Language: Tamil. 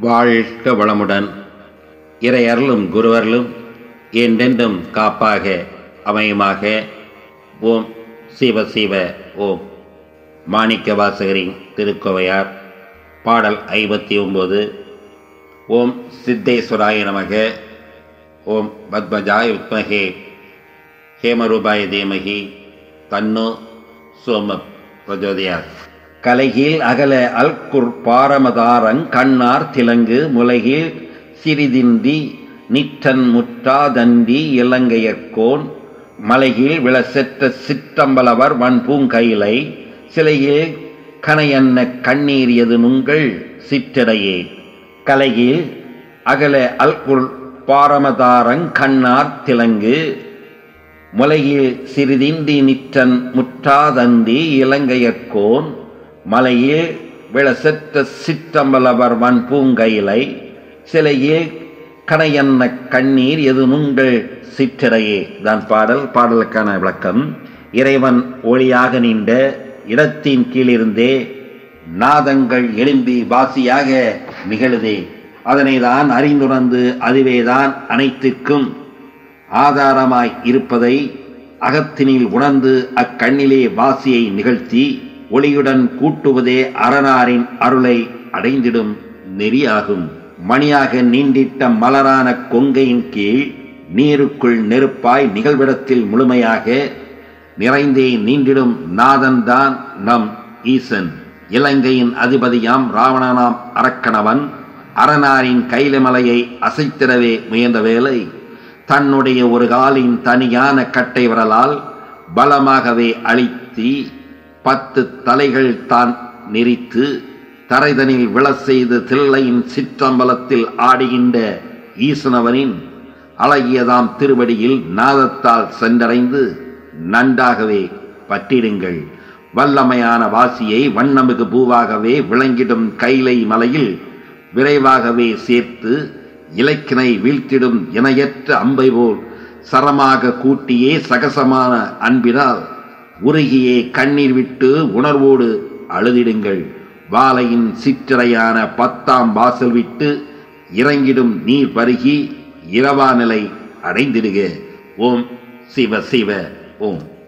வாழ்க வளமுடன். இறையருளும் குருவர்களும் என்றென்றும் காப்பாக அமையுமாக. ஓம் சிவ சிவ ஓம். மாணிக்க வாசகரின் திருக்கோவையார் பாடல் ஐம்பத்தி ஒம்பது ஓம் சித்தேஸ்வராய நமக. ஓம் பத்மஜாய வித்மகே ஹேமரூபாய தேமகி. தன்னோ சோம பிரஜோதயார் கலையில் அகல அல்குர் பாரமதாரங் கண்ணார் திலங்கு முலகில் சிறிதிந்தி நிற்றன் முற்றாதண்டி இலங்கையர்கோன் மலையில் விளசெற்ற சிற்றம்பலவர் வன்பூங்கையிலை சிலையில் கனையன்ன கண்ணீர் எது நுங்கள் சிற்றடையே. கலையில் அகல அல்குர் பாரமதாரங் கண்ணார் திலங்கு முலையில் சிறிதின்றி நிற்றன் முற்றாதந்தி இலங்கையர்கோன் மலையில் விளசெற்ற சிற்றம்பலவர் வன் பூங்கையிலை சிலையில் கணையன்ன கண்ணீர் எது நுங்கள் சிற்றறையே. தான் பாடல் பாடலுக்கான விளக்கம். இறைவன் ஒளியாக நீண்ட இடத்தின் கீழிருந்தே நாதங்கள் எழும்பி வாசியாக நிகழுதே. அதனை தான் அறிந்துணர்ந்து அதுவேதான் அனைத்திற்கும் ஆதாரமாய் இருப்பதை அகத்தினில் உணர்ந்து அக்கண்ணிலே வாசியை நிகழ்த்தி ஒளியுடன் கூட்டுவதே அரணாரின் அருளை அடைந்திடும் நெறியாகும். மணியாக நீண்டிட்ட மலரான கொங்கையின் கீழ் நீருக்குள் நெருப்பாய் நிகழ்விடத்தில் முழுமையாக நிறைந்தே நீண்டிடும் நாதன்தான் நம் ஈசன். இலங்கையின் அதிபதியாம் ராவணனாம் அரக்கணவன் அரணாரின் கைலமலையை அசைத்திடவே முயன்ற வேளை தன்னுடைய ஒரு காலின் தனியான கட்டை விரலால் பலமாகவே அழித்தி பத்து தலைகள் தான் நெறித்து தரைதனில் விழ செய்து தில்லையின் சிற்றம்பலத்தில் ஆடுகின்ற ஈசனவனின் அழகியதாம் திருவடியில் நாதத்தால் சென்றடைந்து நன்றாகவே பற்றிடுங்கள். வல்லமையான வாசியை வண்ணமிகு பூவாகவே விளங்கிடும் கைலை மலையில் விரைவாகவே சேர்த்து இலக்கினை வீழ்த்திடும் இணையற்ற அம்பை போல் சரமாக கூட்டியே சகசமான அன்பினால் உருகியே கண்ணீர் விட்டு உணர்வோடு அழுதிடுங்கள். வாழையின் சிற்றறையான பத்தாம் வாசல் விட்டு இறங்கிடும் நீர் பருகி இரவா நிலை அடைந்திடுக. ஓம் சிவ சிவ ஓம்.